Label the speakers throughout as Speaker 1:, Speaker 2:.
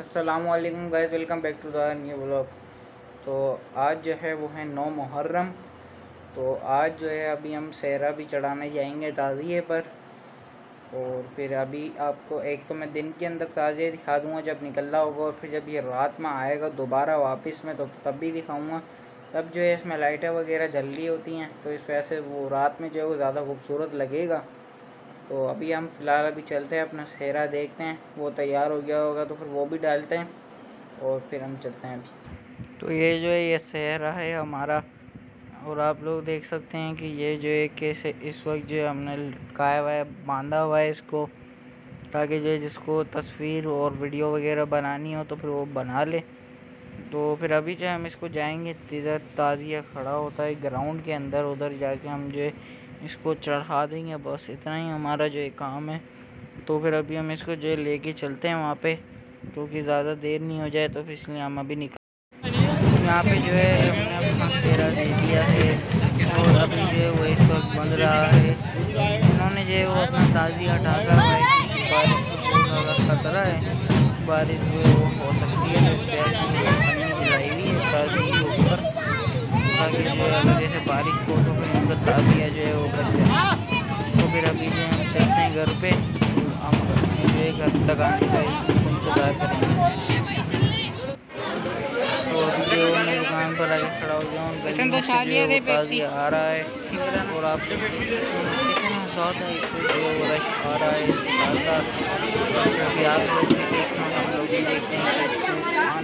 Speaker 1: Aslam guys welcome back to the new blog तो आज जो है वो है नौ मुहर्रम। तो आज जो है अभी हम सहरा भी चढ़ाने जाएँगे ताज़िए पर। और फिर अभी आपको एक तो मैं दिन के अंदर ताज़िए दिखा दूँगा जब निकल रहा होगा और फिर जब ये रात में आएगा दोबारा वापस में तो तब भी दिखाऊँगा। तब जो है इसमें लाइटें वगैरह जल रही होती हैं तो इस वजह से वो रात में जो है वो ज़्यादा खूबसूरत लगेगा। तो अभी हम फ़िलहाल अभी चलते हैं, अपना सेहरा देखते हैं, वो तैयार हो गया होगा तो फिर वो भी डालते हैं, और फिर हम चलते हैं अभी। तो ये जो है, ये सेहरा है हमारा, और आप लोग देख सकते हैं कि ये जो है कैसे इस वक्त जो है हमने लटकाया हुआ है, बांधा हुआ है इसको, ताकि जो है जिसको तस्वीर और वीडियो वगैरह बनानी हो तो फिर वो बना ले। तो फिर अभी जो हम इसको जाएँगे, इधर ताज़िया खड़ा होता है ग्राउंड के अंदर, उधर जाके हम जो इसको चढ़ा देंगे, बस इतना ही हमारा जो काम है। तो फिर अभी हम इसको जो लेके चलते हैं वहाँ पे क्योंकि ज़्यादा देर नहीं हो जाए तो फिर इसलिए हम अभी निकल यहाँ पे जो है हमने अपना दे दिया है और अभी जो है वो इस वक्त बंद रहा है। उन्होंने जो है वो अपना ताज़िया हटा है बारिश खतरा है, बारिश जो है वो हो सकती है तो ताज़ी ऊपर ताकि जो है जैसे बारिश हो तो फिर उनका ताज़िया जो है वो बच जाए तो फिर अभी जो हम चलते हैं घर पे हम जो है घर तक आने का इंतज़ार करेंगे तो अभी जो मैं दुकान पर आके खड़ा हो गया हूँ गली है आ रहा है और आप कितना साथ है जो रश आ रहा है इसके साथ साथ अभी आप लोग भी देखना, हम लोग भी देखते हैं।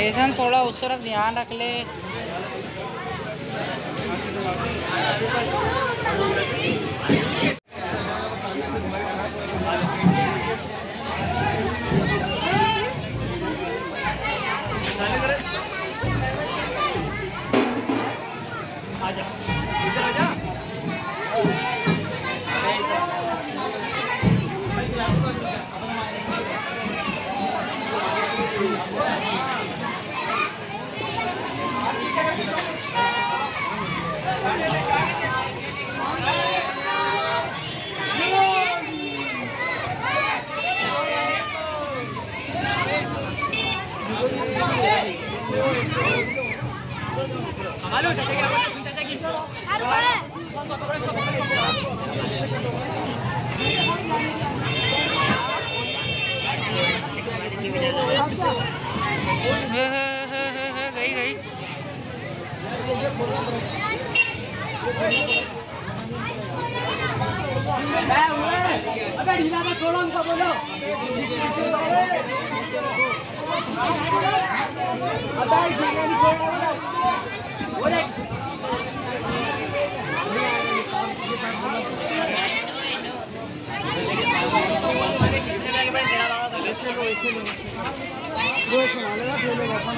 Speaker 2: ऐसा थोड़ा उस तरफ़ ध्यान रख ले।
Speaker 3: इधर Halo, ya seguimos, ya seguimos. ¡Halo! बोलो अबे ढीला नहीं छोड़ो बोले
Speaker 1: वो अपन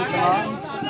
Speaker 1: अपन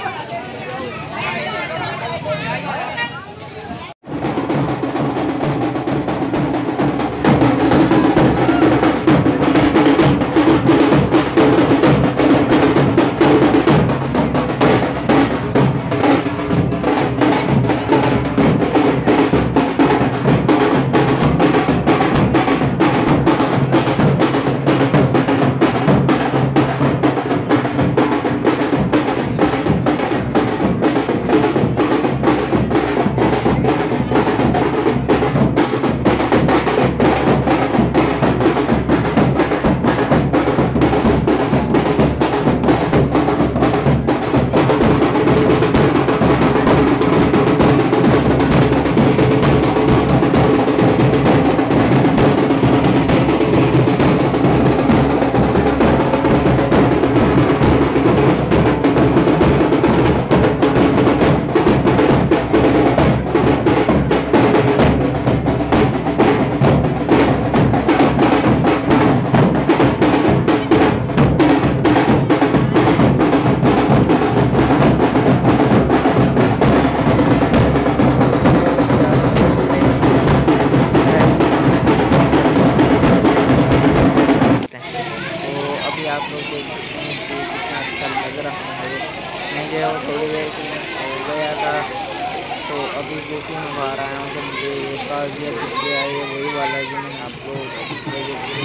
Speaker 1: तो जो कि मैं बाहर आया हूँ? तो मुझे ये ताज़िया दिख गया है वही वाला जो मैंने आपको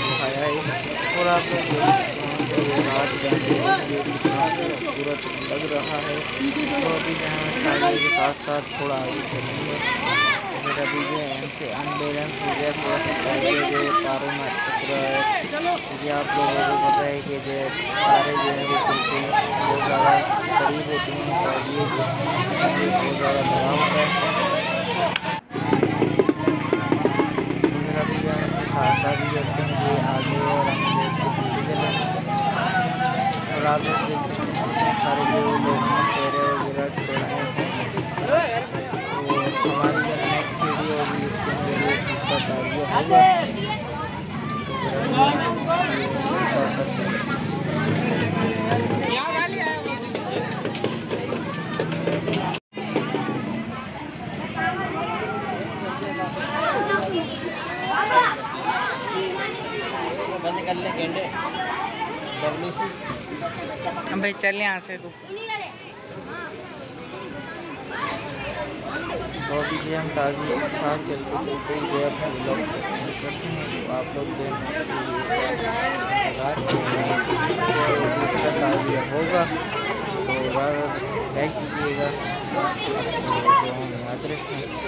Speaker 1: दिखाया है। और आप लोग कि रात खूबसूरत लग रहा है। और अभी जो है के साथ साथ थोड़ा आगे चलेंगे। फिर अभी जो अनबैलेंस हो गया थोड़ा सा जो तारों में अटक रहा है क्योंकि आप लोगों को पता है कि जो तारे जो है वो चलते हैं बहुत ज़्यादा करीब होती हैं ये बहुत ज़्यादा होता है। कार्य होगा साथ साथ चलेंगे
Speaker 3: बंद कर ले गेंडे डब्ल्यू सी
Speaker 2: अब भाई चल यहाँ से तू।
Speaker 1: तो अभी हम ताज़ी साथ चलते चलते है। अपने ब्लॉग करते हैं। तो आप लोग दूसरा ताज़िया होगा। तो लाइक कीजिएगा तो हम याद रखें।